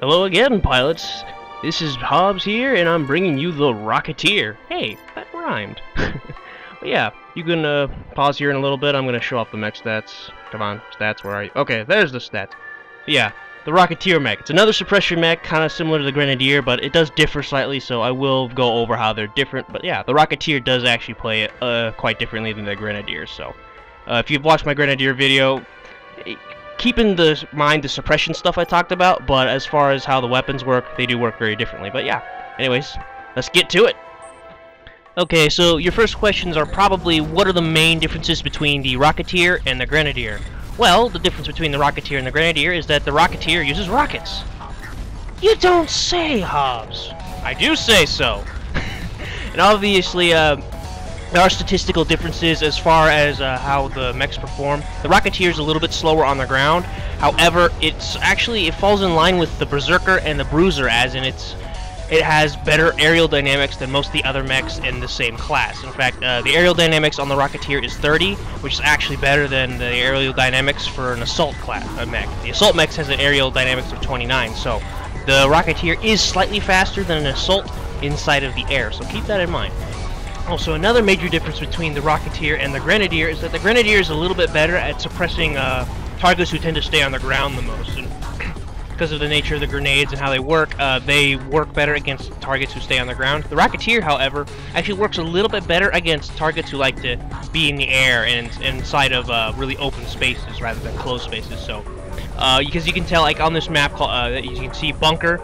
Hello again, pilots. This is Hobbes here, and I'm bringing you the Rocketeer. Hey, that rhymed. yeah, you can uh, pause here in a little bit. I'm to show off the mech stats. Come on, stats, where are you? Okay, there's the stats. Yeah, the Rocketeer mech. It's another suppression mech, kind of similar to the Grenadier, but it does differ slightly, so I will go over how they're different. But yeah, the Rocketeer does actually play it uh, quite differently than the Grenadier, so... Uh, if you've watched my Grenadier video, keep in the mind the suppression stuff I talked about, but as far as how the weapons work, they do work very differently. But yeah, anyways, let's get to it. Okay, so your first questions are probably what are the main differences between the Rocketeer and the Grenadier? Well, the difference between the Rocketeer and the Grenadier is that the Rocketeer uses rockets. You don't say, Hobbes. I do say so. and obviously, uh, there are statistical differences as far as uh, how the mechs perform. The Rocketeer is a little bit slower on the ground. However, it's actually it falls in line with the Berserker and the Bruiser, as in it's it has better aerial dynamics than most of the other mechs in the same class. In fact, uh, the aerial dynamics on the Rocketeer is 30, which is actually better than the aerial dynamics for an assault class uh, mech. The assault mech has an aerial dynamics of 29, so the Rocketeer is slightly faster than an assault inside of the air. So keep that in mind. Also, another major difference between the Rocketeer and the Grenadier is that the Grenadier is a little bit better at suppressing uh, targets who tend to stay on the ground the most. And because of the nature of the grenades and how they work, uh, they work better against targets who stay on the ground. The Rocketeer, however, actually works a little bit better against targets who like to be in the air and inside of uh, really open spaces rather than closed spaces. So, because uh, you can tell, like on this map, uh, you can see Bunker,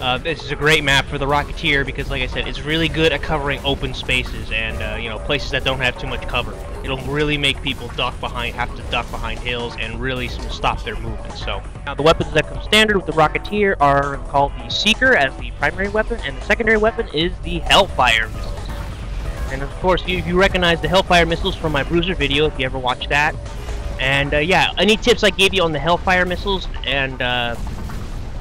uh, this is a great map for the Rocketeer because, like I said, it's really good at covering open spaces and, uh, you know, places that don't have too much cover. It'll really make people duck behind, have to duck behind hills and really stop their movement. So, now the weapons that come standard with the Rocketeer are called the Seeker as the primary weapon, and the secondary weapon is the Hellfire missiles. And of course, you, you recognize the Hellfire missiles from my Bruiser video if you ever watched that. And uh, yeah, any tips I gave you on the Hellfire missiles and uh,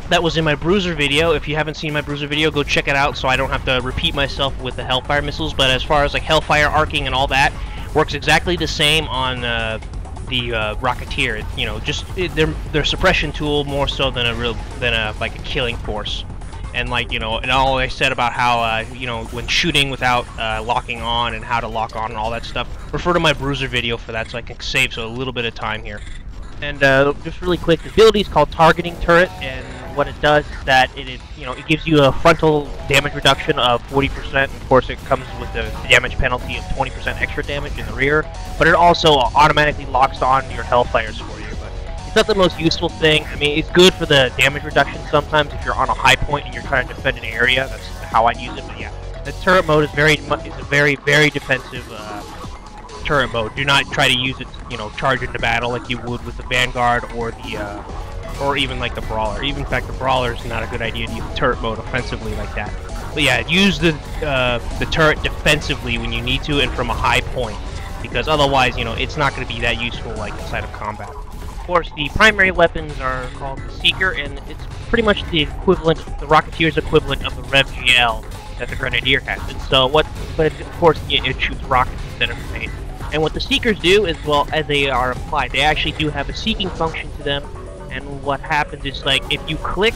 that was in my Bruiser video. If you haven't seen my Bruiser video, go check it out so I don't have to repeat myself with the Hellfire missiles. But as far as like Hellfire arcing and all that, works exactly the same on uh, the uh, Rocketeer. You know, just it, they're they're suppression tool more so than a real than a like a killing force. And like you know, and all I said about how uh, you know when shooting without uh, locking on and how to lock on and all that stuff, refer to my Bruiser video for that so I can save so a little bit of time here. And uh, just really quick, the ability is called Targeting Turret, and what it does is that it, you know, it gives you a frontal damage reduction of 40%. Of course, it comes with the damage penalty of 20% extra damage in the rear, but it also automatically locks on your Hellfires for you. But it's not the most useful thing. I mean, it's good for the damage reduction sometimes if you're on a high point and you're trying to defend an area. That's how I use it. But yeah, the turret mode is very, is a very, very defensive. Uh, turret mode. Do not try to use it, you know, charge into battle like you would with the Vanguard or the uh, or even like the Brawler. Even in fact, the Brawler is not a good idea to use turret mode offensively like that. But yeah, use the uh, the turret defensively when you need to and from a high point, because otherwise, you know, it's not going to be that useful like inside of combat. Of course, the primary weapons are called the Seeker, and it's pretty much the equivalent, the Rocketeer's equivalent of the Rev GL that the Grenadier has. And so what, but of course, it, it shoots rockets instead of grenades. And what the Seekers do, as well as they are applied, they actually do have a seeking function to them and what happens is like if you click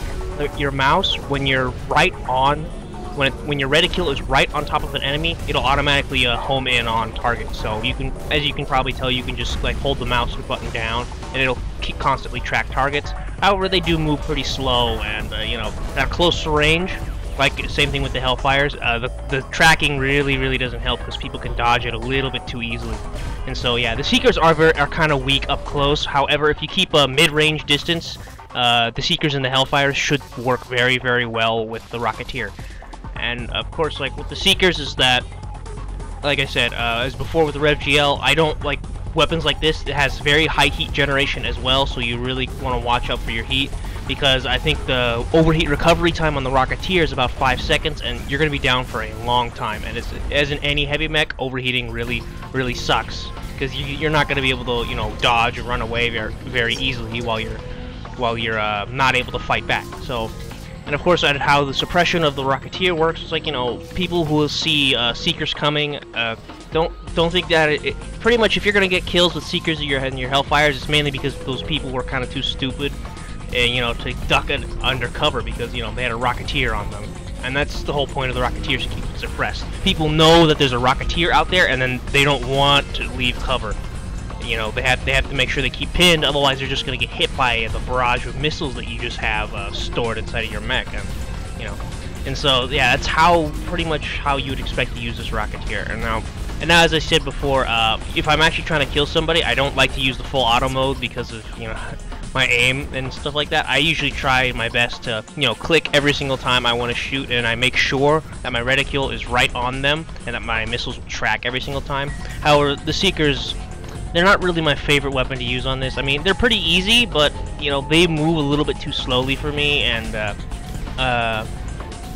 your mouse when you're right on when it, when your reticule is right on top of an enemy it'll automatically uh, home in on target. So you can as you can probably tell you can just like hold the mouse button down and it'll keep constantly track targets. However they do move pretty slow and uh, you know at close range like same thing with the Hellfires. Uh, the, the tracking really, really doesn't help because people can dodge it a little bit too easily. And so yeah, the Seekers are very, are kind of weak up close. However, if you keep a mid-range distance, uh, the Seekers and the Hellfires should work very, very well with the Rocketeer. And of course, like with the Seekers, is that, like I said, uh, as before with the RevGL, I don't like weapons like this. It has very high heat generation as well, so you really want to watch out for your heat because I think the overheat recovery time on the Rocketeer is about 5 seconds, and you're going to be down for a long time. And it's, as in any heavy mech, overheating really, really sucks because you, are not going to be able to, you know, dodge or run away very, very easily while you're while you're uh, not able to fight back. So, and of course, how the suppression of the Rocketeer works is like, you know, people who will see uh, Seekers coming, uh, don't don't think that it, it, pretty much if you're going to get kills with Seekers and your, and your Hellfires, it's mainly because those people were kind of too stupid and you know to duck it under cover because you know they had a Rocketeer on them. And that's the whole point of the Rocketeers to keep it suppressed. People know that there's a Rocketeer out there, and then they don't want to leave cover. You know, they have they have to make sure they keep pinned, otherwise they're just going to get hit by the barrage of missiles that you just have uh, stored inside of your mech. And you know, and so yeah, that's how pretty much how you would expect to use this Rocketeer. And now, and now as I said before, uh, if I'm actually trying to kill somebody, I don't like to use the full auto mode because of you know my aim and stuff like that. I usually try my best to, you know, click every single time I want to shoot, and I make sure that my reticule is right on them, and that my missiles track every single time. However, the Seekers, they're not really my favorite weapon to use on this. I mean, they're pretty easy, but, you know, they move a little bit too slowly for me, and, uh, uh,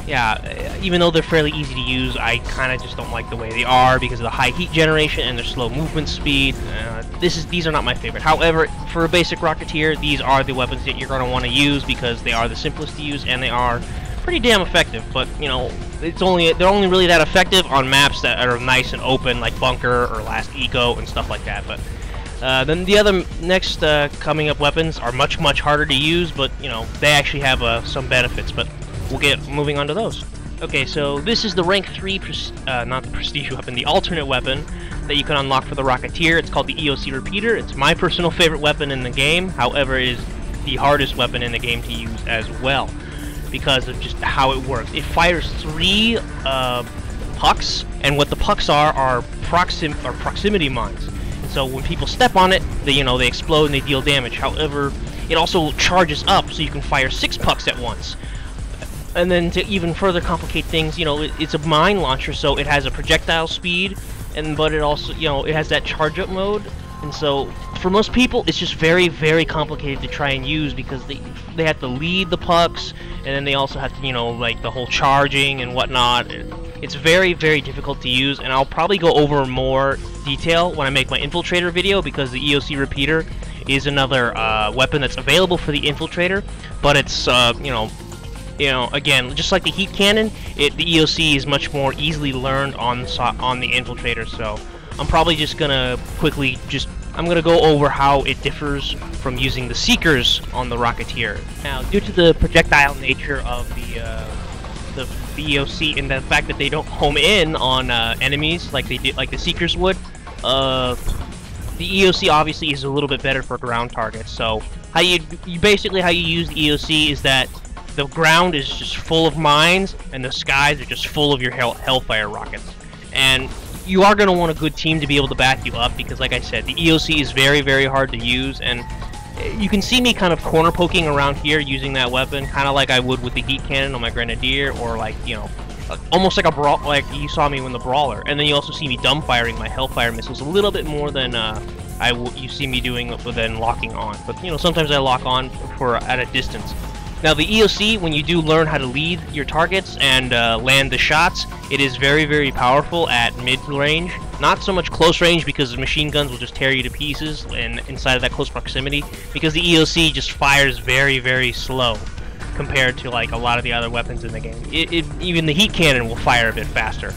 yeah, even though they're fairly easy to use, I kind of just don't like the way they are because of the high heat generation and their slow movement speed. Uh, this is these are not my favorite. However, for a basic Rocketeer, these are the weapons that you're going to want to use because they are the simplest to use and they are pretty damn effective. But you know, it's only they're only really that effective on maps that are nice and open, like Bunker or Last Eco and stuff like that. But uh, then the other next uh, coming up weapons are much much harder to use, but you know they actually have uh, some benefits. But we'll get moving on to those. Okay, so this is the rank 3, uh, not the prestige weapon, the alternate weapon that you can unlock for the Rocketeer. It's called the EOC Repeater. It's my personal favorite weapon in the game, however it is the hardest weapon in the game to use as well because of just how it works. It fires three uh, pucks, and what the pucks are are proxim or proximity mines. So when people step on it, they you know they explode and they deal damage. However, it also charges up, so you can fire six pucks at once and then to even further complicate things, you know, it, it's a mine launcher, so it has a projectile speed, and but it also, you know, it has that charge up mode, and so for most people, it's just very, very complicated to try and use because they they have to lead the pucks, and then they also have to, you know, like the whole charging and whatnot. It's very, very difficult to use, and I'll probably go over more detail when I make my infiltrator video because the EOC repeater is another uh, weapon that's available for the infiltrator, but it's uh, you know you know, again, just like the heat cannon, it, the EOC is much more easily learned on on the infiltrator. So I'm probably just gonna quickly just I'm gonna go over how it differs from using the Seekers on the Rocketeer. Now, due to the projectile nature of the uh, the, the EOC and the fact that they don't home in on uh, enemies like they did, like the Seekers would, uh, the EOC obviously is a little bit better for ground targets. So how you, you basically how you use the EOC is that the ground is just full of mines, and the skies are just full of your hell Hellfire rockets. And you are going to want a good team to be able to back you up, because like I said, the EOC is very, very hard to use, and you can see me kind of corner poking around here using that weapon, kind of like I would with the heat cannon on my Grenadier, or like, you know, almost like a brawl, like you saw me with the Brawler. And then you also see me dumbfiring my Hellfire missiles a little bit more than uh, I you see me doing than locking on. But, you know, sometimes I lock on for at a distance. Now the EOC, when you do learn how to lead your targets and uh, land the shots, it is very, very powerful at mid-range. Not so much close range because machine guns will just tear you to pieces and inside of that close proximity because the EOC just fires very, very slow compared to like a lot of the other weapons in the game. It, it, even the heat cannon will fire a bit faster.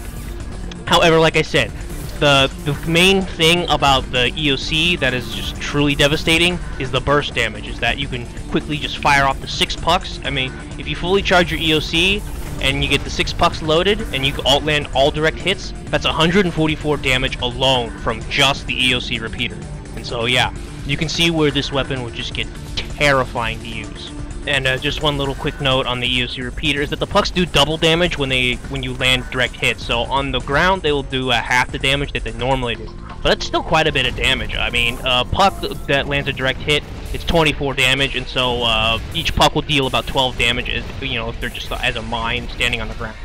However, like I said, the the main thing about the EOC that is just truly devastating is the burst damage. Is that you can quickly just fire off the pucks. I mean, if you fully charge your EOC and you get the six pucks loaded and you alt land all direct hits, that's 144 damage alone from just the EOC repeater. And so yeah, you can see where this weapon would just get terrifying to use. And uh, just one little quick note on the EOC repeater is that the pucks do double damage when they when you land direct hits. So on the ground they will do uh, half the damage that they normally do. But that's still quite a bit of damage. I mean, a puck that lands a direct hit, it's 24 damage, and so uh, each puck will deal about 12 damage. As, you know, if they're just as a mine standing on the ground.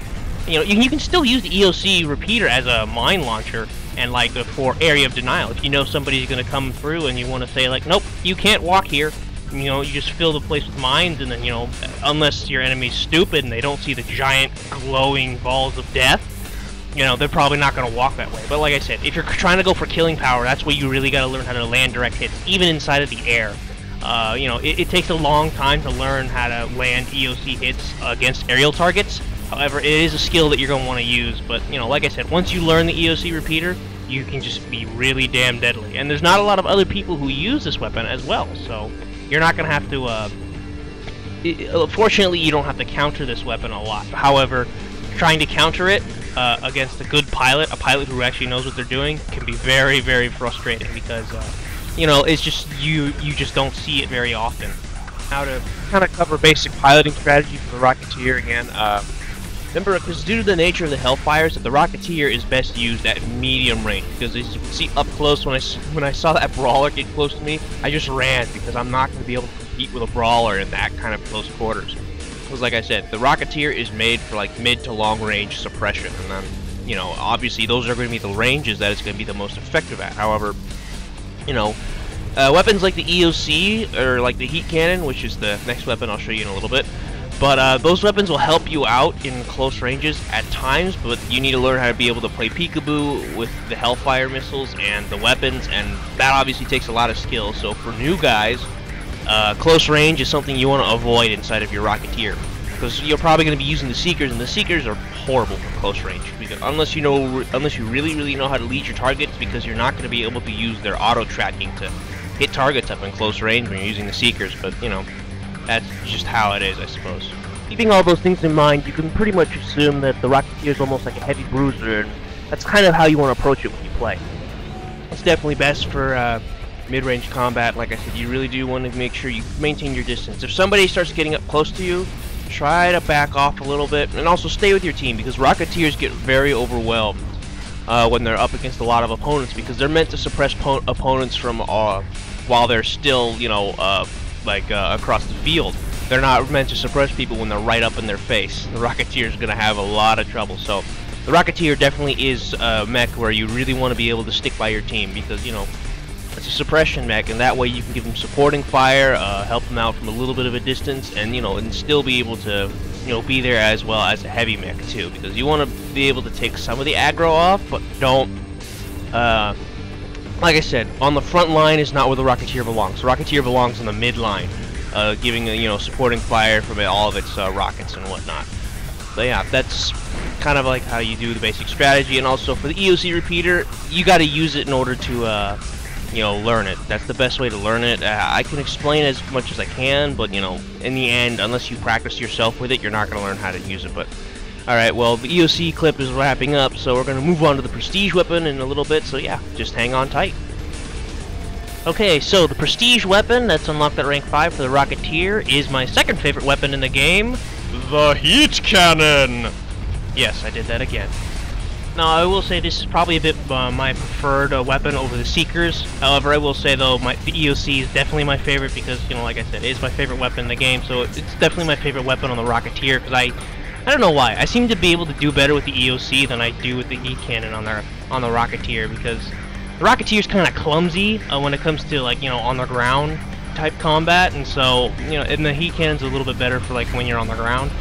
You know, you, you can still use the EOC repeater as a mine launcher and like for area of denial. If you know somebody's going to come through and you want to say like, nope, you can't walk here you know, you just fill the place with mines, and then, you know, unless your enemy's stupid and they don't see the giant glowing balls of death, you know, they're probably not going to walk that way. But like I said, if you're trying to go for killing power, that's where you really got to learn how to land direct hits, even inside of the air. Uh, you know, it, it, takes a long time to learn how to land EOC hits against aerial targets. However, it is a skill that you're going to want to use. But, you know, like I said, once you learn the EOC repeater, you can just be really damn deadly. And there's not a lot of other people who use this weapon as well, so you're not going to have to, uh, it, fortunately, you don't have to counter this weapon a lot. However, trying to counter it uh, against a good pilot, a pilot who actually knows what they're doing, can be very, very frustrating because, uh, you know, it's just you you just don't see it very often. How to kind of cover basic piloting strategy for the Rocketeer again. Uh, Remember, because due to the nature of the Hellfires, that the Rocketeer is best used at medium range. Because as you can see up close, when I when I saw that brawler get close to me, I just ran because I'm not going to be able to compete with a brawler in that kind of close quarters. Because like I said, the Rocketeer is made for like mid to long range suppression, and then you know obviously those are going to be the ranges that it's going to be the most effective at. However, you know. Uh, weapons like the EOC, or like the heat cannon, which is the next weapon I'll show you in a little bit, but uh, those weapons will help you out in close ranges at times, but you need to learn how to be able to play peekaboo with the Hellfire missiles and the weapons, and that obviously takes a lot of skill. So for new guys, uh, close range is something you want to avoid inside of your Rocketeer. Because you're probably going to be using the Seekers, and the Seekers are horrible for close range. Because unless you know, unless you really, really know how to lead your targets, because you're not going to be able to use their auto tracking to hit targets up in close range when you're using the Seekers. But you know, that's just how it is, I suppose. Keeping all those things in mind, you can pretty much assume that the Rocketeer is almost like a heavy bruiser, and that's kind of how you want to approach it when you play. It's definitely best for uh, mid-range combat. Like I said, you really do want to make sure you maintain your distance. If somebody starts getting up close to you, try to back off a little bit, and also stay with your team, because Rocketeers get very overwhelmed uh, when they're up against a lot of opponents, because they're meant to suppress opponents from uh, while they're still, you know, uh, like uh, across the field. They're not meant to suppress people when they're right up in their face. The Rocketeer is going to have a lot of trouble. So the Rocketeer definitely is a mech where you really want to be able to stick by your team because, you know, it's a suppression mech, and that way you can give them supporting fire, uh, help them out from a little bit of a distance, and, you know, and still be able to, you know, be there as well as a heavy mech, too. Because you want to be able to take some of the aggro off, but don't, uh, like I said, on the front line is not where the Rocketeer belongs. The Rocketeer belongs on the mid line, uh, giving, uh, you know, supporting fire from all of its uh, rockets and whatnot. But yeah, that's kind of like how you do the basic strategy. And also for the EOC repeater, you got to use it in order to, uh, you know, learn it. That's the best way to learn it. Uh, I can explain as much as I can, but, you know, in the end, unless you practice yourself with it, you're not going to learn how to use it. But Alright, well, the EOC clip is wrapping up, so we're going to move on to the Prestige weapon in a little bit, so yeah, just hang on tight. Okay, so the Prestige weapon that's unlocked at rank 5 for the Rocketeer is my second favorite weapon in the game, the Heat Cannon! Yes, I did that again. Now, I will say this is probably a bit uh, my preferred uh, weapon over the Seekers. However, I will say, though, my, the EOC is definitely my favorite because, you know, like I said, it is my favorite weapon in the game, so it's definitely my favorite weapon on the Rocketeer because I I don't know why. I seem to be able to do better with the EOC than I do with the heat cannon on the on the Rocketeer because the Rocketeer's kind of clumsy uh, when it comes to like you know on the ground type combat, and so you know, and the heat cannon's a little bit better for like when you're on the ground.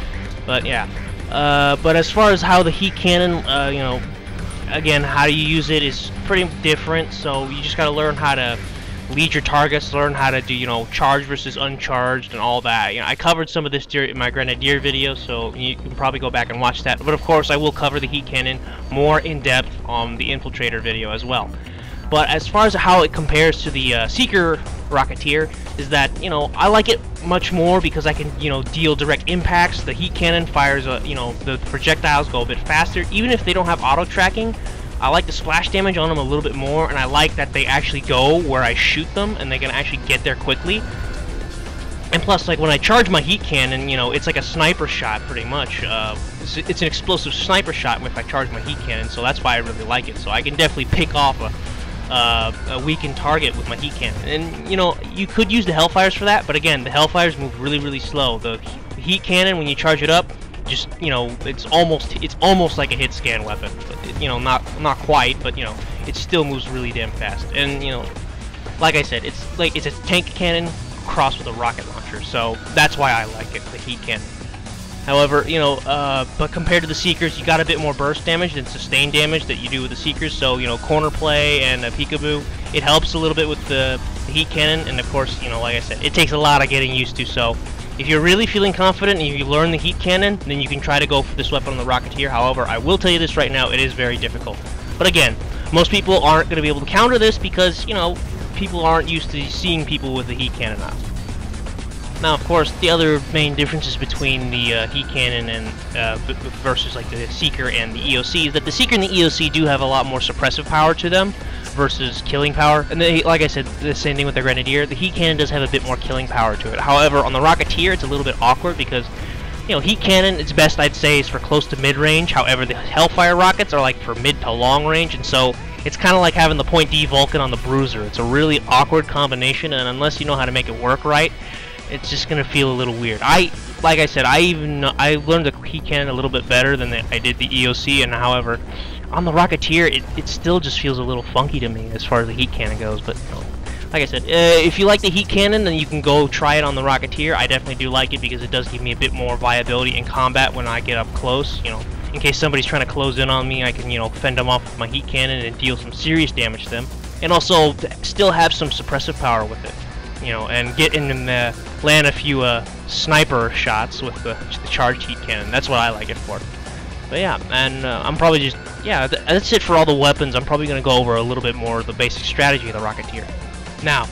But yeah. Uh, but as far as how the heat cannon, uh, you know, again, how do you use it is pretty different. So you just gotta learn how to lead your targets, learn how to do, you know, charge versus uncharged and all that. You know, I covered some of this in my Grenadier video, so you can probably go back and watch that. But of course, I will cover the heat cannon more in depth on the Infiltrator video as well. But as far as how it compares to the uh, Seeker Rocketeer, is that, you know, I like it much more because I can, you know, deal direct impacts. The heat cannon fires, a, you know, the projectiles go a bit faster. Even if they don't have auto tracking, I like the splash damage on them a little bit more, and I like that they actually go where I shoot them, and they can actually get there quickly. And plus, like, when I charge my heat cannon, you know, it's like a sniper shot, pretty much. Uh, it's, it's, an explosive sniper shot if I charge my heat cannon, so that's why I really like it. So I can definitely pick off a, uh, a weakened target with my heat cannon. And, you know, you could use the Hellfires for that, but again, the Hellfires move really, really slow. The heat cannon, when you charge it up, just you know it's almost it's almost like a hit scan weapon but, you know not not quite but you know it still moves really damn fast and you know like I said it's like it's a tank cannon crossed with a rocket launcher so that's why I like it the heat cannon however you know uh, but compared to the Seekers you got a bit more burst damage than sustained damage that you do with the Seekers so you know corner play and a peekaboo it helps a little bit with the, heat cannon and of course you know like I said it takes a lot of getting used to so if you're really feeling confident and you learn the heat cannon, then you can try to go for this weapon on the Rocketeer. However, I will tell you this right now, it is very difficult. But again, most people aren't going to be able to counter this because, you know, people aren't used to seeing people with the heat cannon. Now, of course, the other main differences between the uh, heat cannon and uh, versus like the Seeker and the EOC is that the Seeker and the EOC do have a lot more suppressive power to them versus killing power. And they, like I said, the same thing with the Grenadier. The heat cannon does have a bit more killing power to it. However, on the Rocketeer, it's a little bit awkward because you know, heat cannon, its best I'd say is for close to mid-range. However, the Hellfire rockets are like for mid to long range, and so it's kind of like having the Point D Vulcan on the Bruiser. It's a really awkward combination, and unless you know how to make it work right, it's just gonna feel a little weird. I, like I said, I even I learned the heat cannon a little bit better than the, I did the EOC, and however, on the Rocketeer, it, it still just feels a little funky to me as far as the heat cannon goes. But like I said, uh, if you like the heat cannon, then you can go try it on the Rocketeer. I definitely do like it because it does give me a bit more viability in combat when I get up close. You know, in case somebody's trying to close in on me, I can you know fend them off with my heat cannon and deal some serious damage to them, and also still have some suppressive power with it you know, and get in and uh, land a few uh, sniper shots with the, the, charged heat cannon. That's what I like it for. But yeah, and uh, I'm probably just, yeah, th that's it for all the weapons. I'm probably going to go over a little bit more of the basic strategy of the Rocketeer. Now,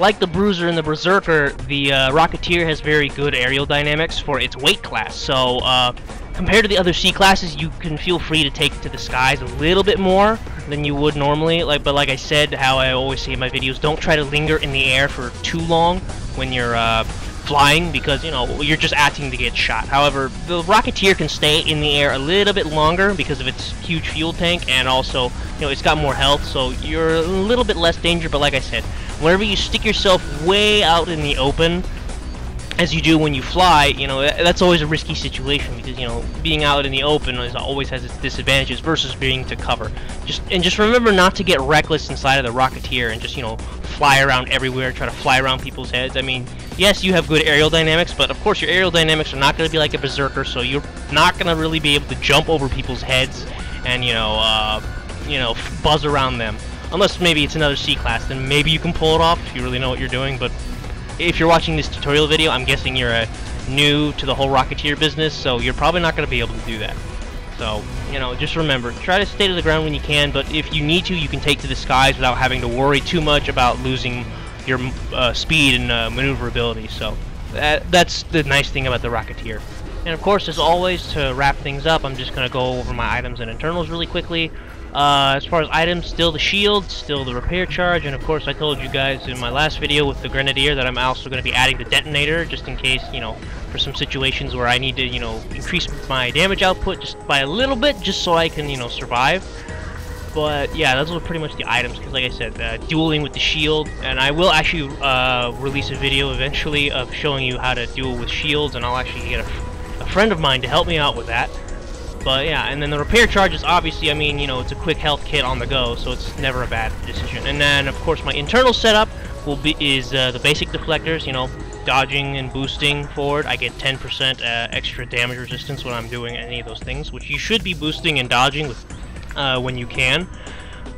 like the Bruiser and the Berserker, the uh, Rocketeer has very good aerial dynamics for its weight class. So, uh, compared to the other C classes, you can feel free to take to the skies a little bit more than you would normally. Like, but like I said, how I always say in my videos, don't try to linger in the air for too long when you're uh, flying because you know you're just acting to get shot. However, the Rocketeer can stay in the air a little bit longer because of its huge fuel tank, and also you know it's got more health, so you're a little bit less danger. But like I said, whenever you stick yourself way out in the open, as you do when you fly, you know, that's always a risky situation because, you know, being out in the open is always has its disadvantages versus being to cover. Just And just remember not to get reckless inside of the Rocketeer and just, you know, fly around everywhere, try to fly around people's heads. I mean, yes, you have good aerial dynamics, but of course your aerial dynamics are not going to be like a Berserker, so you're not going to really be able to jump over people's heads and, you know, uh, you know, buzz around them. Unless maybe it's another C-Class, then maybe you can pull it off if you really know what you're doing, but if you're watching this tutorial video, I'm guessing you're a new to the whole Rocketeer business, so you're probably not going to be able to do that. So, you know, just remember, try to stay to the ground when you can, but if you need to, you can take to the skies without having to worry too much about losing your uh, speed and uh, maneuverability. So, that, that's the nice thing about the Rocketeer. And of course, as always, to wrap things up, I'm just going to go over my items and internals really quickly. Uh, as far as items, still the shield, still the repair charge, and of course I told you guys in my last video with the Grenadier that I'm also going to be adding the detonator, just in case, you know, for some situations where I need to, you know, increase my damage output just by a little bit, just so I can, you know, survive. But yeah, those are pretty much the items, because like I said, uh, dueling with the shield, and I will actually uh, release a video eventually of showing you how to duel with shields, and I'll actually get a, a friend of mine to help me out with that. But yeah, and then the repair charges, obviously, I mean, you know, it's a quick health kit on the go, so it's never a bad decision. And then, of course, my internal setup will be is uh, the basic deflectors, you know, dodging and boosting forward. I get 10% uh, extra damage resistance when I'm doing any of those things, which you should be boosting and dodging with, uh, when you can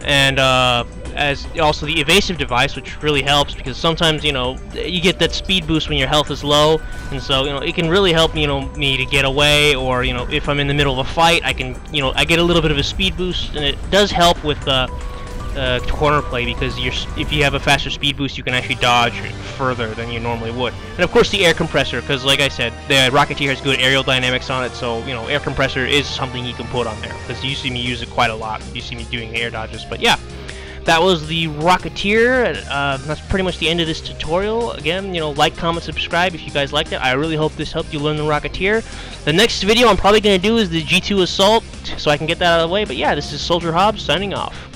and uh, as also the evasive device, which really helps because sometimes you know you get that speed boost when your health is low, and so you know it can really help you know me to get away, or you know if I'm in the middle of a fight, I can you know I get a little bit of a speed boost, and it does help with uh, uh, corner play because you're, if you have a faster speed boost, you can actually dodge further than you normally would. And of course, the air compressor, because like I said, the Rocketeer has good aerial dynamics on it, so you know, air compressor is something you can put on there because you see me use it quite a lot. You see me doing air dodges, but yeah. That was the Rocketeer. Uh, that's pretty much the end of this tutorial. Again, you know, like, comment, subscribe if you guys liked it. I really hope this helped you learn the Rocketeer. The next video I'm probably going to do is the G2 Assault, so I can get that out of the way. But yeah, this is Soldier Hobbes signing off.